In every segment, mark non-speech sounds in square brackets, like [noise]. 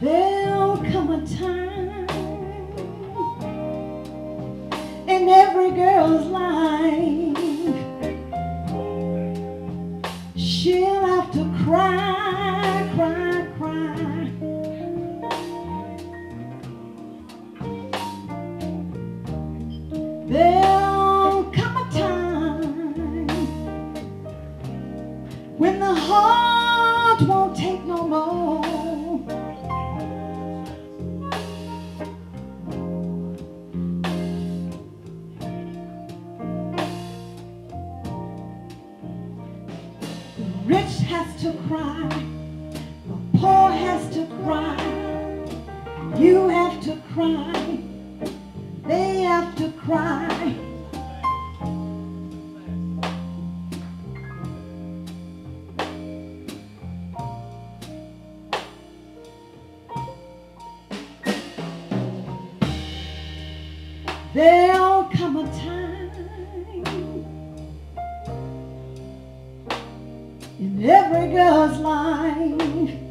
There'll come a time in every girl's life she'll have to cry, cry, cry. There'll to cry, the poor has to cry. You have to cry, they have to cry. There'll come a time every girl's life.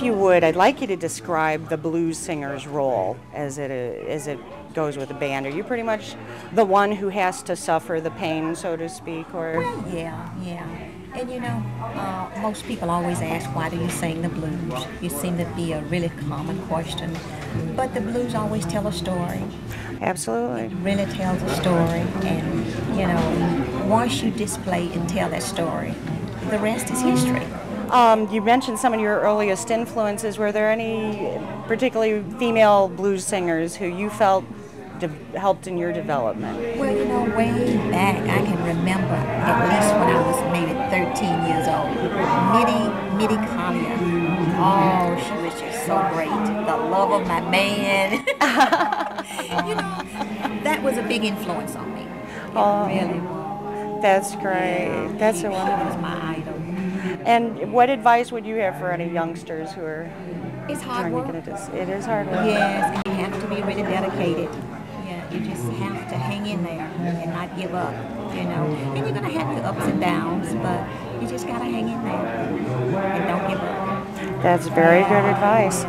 If you would, I'd like you to describe the blues singer's role as it as it goes with the band. Are you pretty much the one who has to suffer the pain, so to speak, or Yeah, yeah. And you know, uh, most people always ask, why do you sing the blues? You seem to be a really common question. But the blues always tell a story. absolutely? Really tells a story. And, you know, once you display and tell that story, the rest is history. Um, you mentioned some of your earliest influences. Were there any particularly female blues singers who you felt helped in your development? Well, you know, way back, I can remember at least when I was maybe 13 years old. Mitty, Mitty Collier. Oh, she was just so great. The love of my man. [laughs] you know, that was a big influence on me. It Oh. really was. That's great. That's a She wonderful. was my idol. And what advice would you have for any youngsters who are It's hard work. It is hard work. Yes, and you have to be really dedicated. Yeah, you just have to hang in there and not give up, you know. And you're gonna have your ups and downs, but you just gotta hang in there and don't give up. That's very good advice.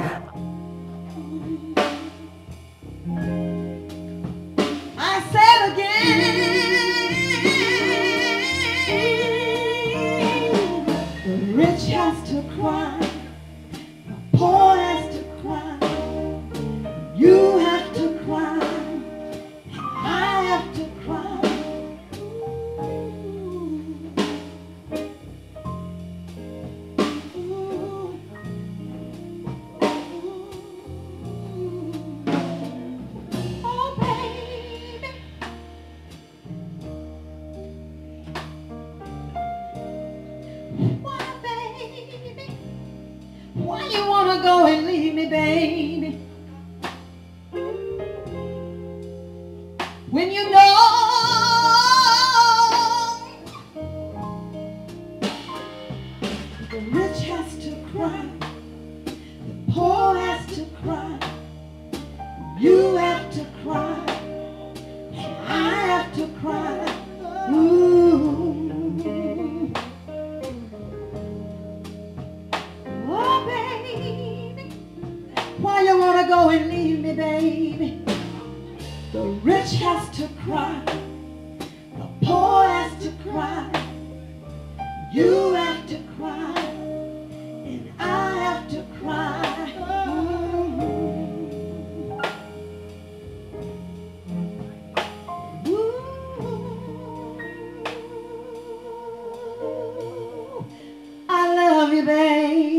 Rich has to cry, Why you wanna go and leave me, baby? When you know go and leave me, baby? The rich has to cry, the poor has to cry, you have to cry, and I have to cry. Ooh. I love you, babe.